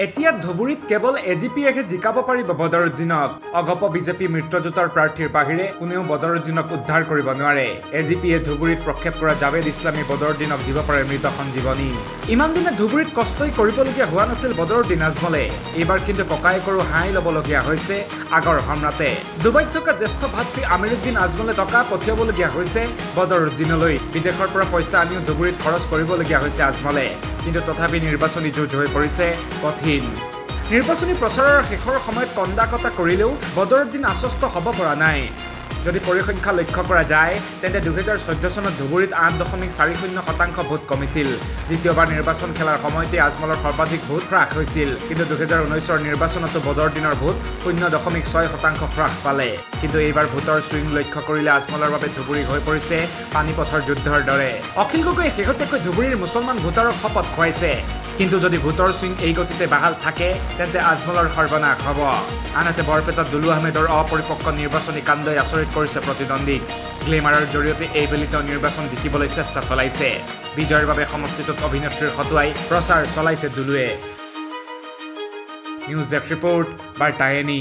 এতিয়া ধুবুৰীত কেৱল এ জি পিয়েহে জিকাব পাৰিব বদৰুদ্দিনক অগপ বিজেপি মিত্ৰজোঁটৰ প্ৰাৰ্থীৰ বাহিৰে কোনেও বদৰুদ্দিনক উদ্ধাৰ কৰিব নোৱাৰে। এ জি পিয়ে ধুবুৰীত প্ৰক্ষেপ কৰা জাভেদ ইছলামী বদৰুদ্দিনক দিব পাৰে মৃত সঞ্জীৱনী ইমান দিনে ধুবুৰীত কষ্টই কৰিবলগীয়া হোৱা নাছিল বদৰুদ্দিন আজমলে। এইবাৰ কিন্তু ককায়েকৰো হাঁহি ল'বলগীয়া হৈছে আগৰ সম্ৰাটে। ডুবাইত থকা জ্যেষ্ঠ ভাতৃ আমিৰুদ্দিন আজমলে টকা পঠিয়াবলগীয়া হৈছে বদৰুদ্দিনলৈ বিদেশৰ পৰা পইচা আনিও ধুবুৰীত খৰচ কৰিবলগীয়া হৈছে আজমলে। কিন্তু তথাপি নিৰ্বাচনী যুঁজ হৈ পৰিছে কঠিন। নিৰ্বাচনী প্ৰচাৰৰ শেষৰ সময়ত কন্দা কটা কৰিলেও বদৰুদ্দিন আশ্বস্ত হ'ব পৰা নাই। যদি পৰিসংখ্যা লক্ষ্য কৰা যায় তেন্তে দুহেজাৰ চৈধ্য চনত ধুবুৰীত আঠ দশমিক চাৰি শূন্য শতাংশ ভোট কমিছিল। দ্বিতীয়বাৰ নিৰ্বাচন খেলাৰ সময়তে আজমলৰ সৰ্বাধিক ভোট হ্ৰাস হৈছিল। কিন্তু দুহেজাৰ ঊনৈছৰ নিৰ্বাচনতো বদৰুদ্দিনৰ ভোট শূন্য দশমিক ছয় শতাংশ হ্ৰাস পালে। কিন্তু এইবাৰ ভোটৰ চুইং লক্ষ্য কৰিলে আজমলৰ বাবে ধুবুৰী হৈ পৰিছে পানীপথৰ যুদ্ধৰ দৰে। অখিল গগৈয়ে শেহতীয়াকৈ ধুবুৰীৰ মুছলমান ভোটাৰক শপত খুৱাইছে। কিন্তু যদি ভোটৰ চুইং এই গতিতে বাহাল থাকে তেন্তে আজমলৰ সৰ্বনাশ হ'ব। আনহাতে বৰপেটাত দুলু আহমেদৰ অপৰিপক্ক নিৰ্বাচনী কাণ্ডই আচৰিত কৰিছে প্ৰতিদ্বন্দ্বীক গ্লেমাৰৰ জৰিয়তে এইবেলি তেওঁ নিৰ্বাচন জিকিবলৈ চেষ্টা চলাইছে। বিজয়ৰ বাবে সমষ্টিটোত অভিনেত্ৰীৰ হতুৱাই প্ৰচাৰ চলাইছে দুলুৱে। News desk report Bartayani